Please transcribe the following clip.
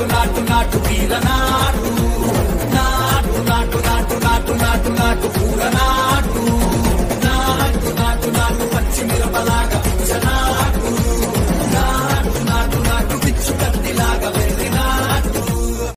నాటు నాటు నాటు వీర నాడు. నాటు నాటు నాటు నాటు నాటు నాటు పూర నాడు.